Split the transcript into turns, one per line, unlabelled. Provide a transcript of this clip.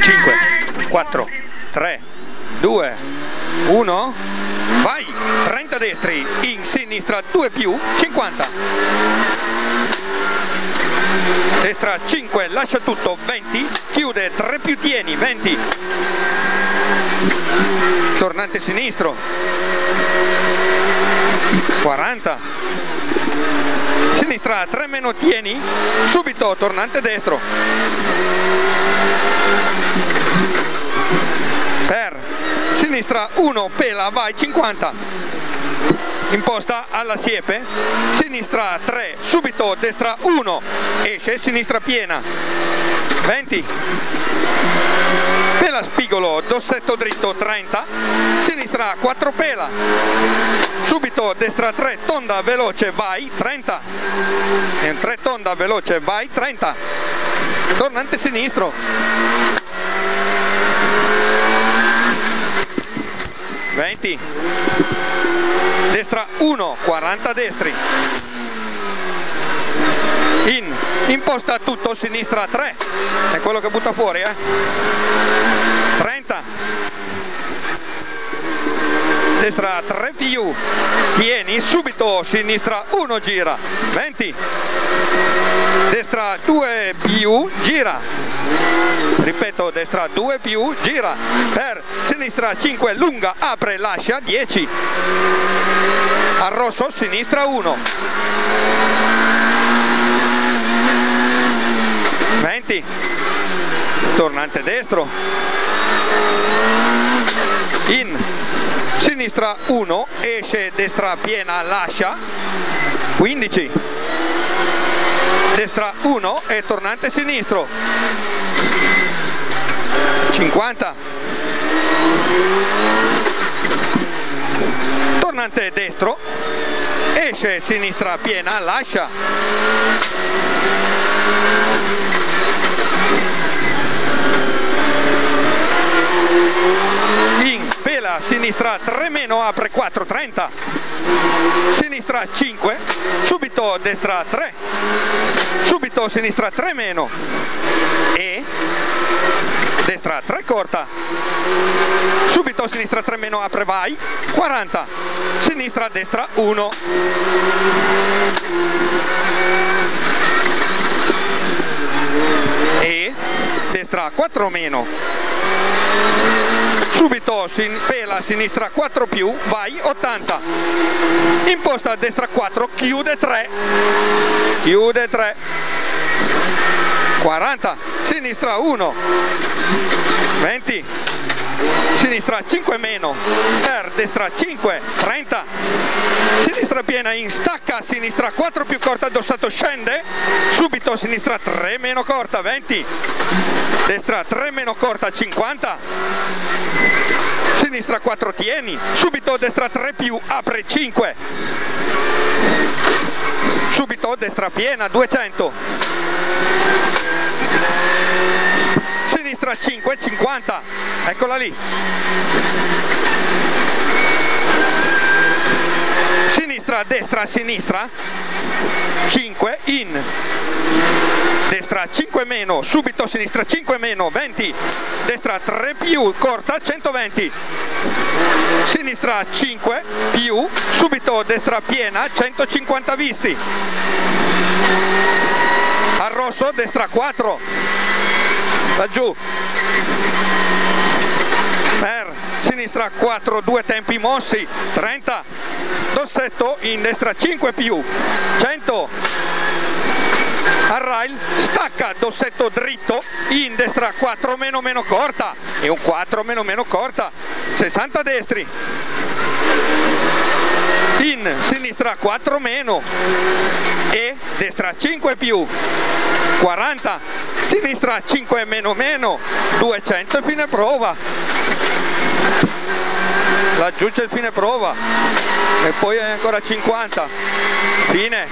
5, 4, 3, 2, 1, vai! 30 destri, in sinistra 2 più, 50. Destra 5, lascia tutto, 20, chiude 3 più tieni, 20. Tornante sinistro, 40. Sinistra 3 meno tieni, subito tornante destro. Per sinistra 1, pela, vai 50. Imposta alla siepe, sinistra 3, subito destra 1, esce, sinistra piena, 20. Dossetto dritto 30, sinistra 4 pela, subito destra 3, tonda veloce, vai 30. E 3 tonda veloce, vai 30. Tornante sinistro. 20 destra 1 40 destri. In imposta tutto sinistra 3 è quello che butta fuori eh. 30 destra 3 più tieni subito sinistra 1 gira. 20 destra 2 più gira. Ripeto destra 2 più gira. Per sinistra 5 lunga apre lascia 10 al rosso sinistra 1 20 tornante destro in sinistra 1 esce destra piena lascia. 15 destra 1 e tornante sinistro. 50 tornante destro esce sinistra piena lascia sinistra 3 meno apre 4 30 sinistra 5 subito destra 3 subito sinistra 3 meno. E destra 3 corta. Subito sinistra 3 meno apre vai 40 sinistra destra 1 e destra 4 meno. Subito sin, pela sinistra 4 più vai 80 imposta a destra 4 chiude 3 chiude 3 40 sinistra 1 20 sinistra 5 meno. Per destra 5 30 sinistra piena in stacca sinistra 4 più corta addossato scende. Subito sinistra 3 meno corta 20 destra 3 meno corta 50 sinistra 4 tieni. Subito destra 3 più apre 5 subito destra piena 200 sinistra 5 50 eccola lì. Sinistra destra sinistra 5 in destra 5 meno subito sinistra 5 meno 20 destra 3 più corta 120 sinistra 5 più subito destra piena 150 visti. Al rosso destra 4 laggiù. Per sinistra 4 due tempi mossi 30 dossetto in destra 5 più 100 al rail stacca dossetto dritto in destra 4 meno meno corta e un 4 meno meno corta 60 destri. In sinistra 4 meno e destra 5 più 40 sinistra 5 meno meno 200 e fine prova. Laggiù c'è il fine prova e poi ancora 50 fine